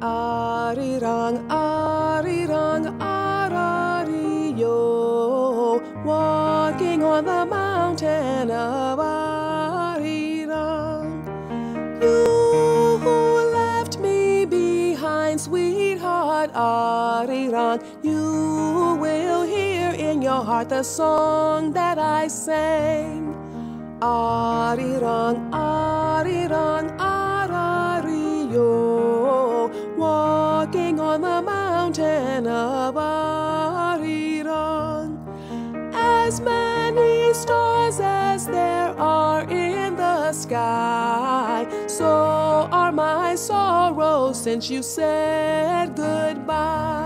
Arirang, arirang, arario, walking on the mountain of Arirang. You who left me behind, sweetheart Arirang, you will hear in your heart the song that I sang. Arirang, arirang, arario, walking on the mountain of Arirang. As many stars as there are in the sky, so are my sorrows since you said goodbye.